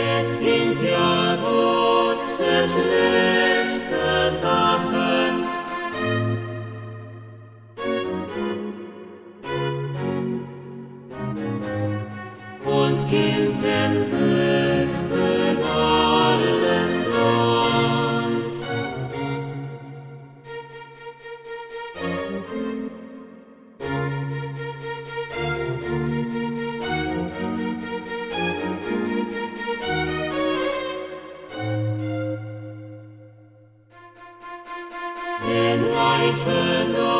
Es sind ja Gott sehr Den Reichen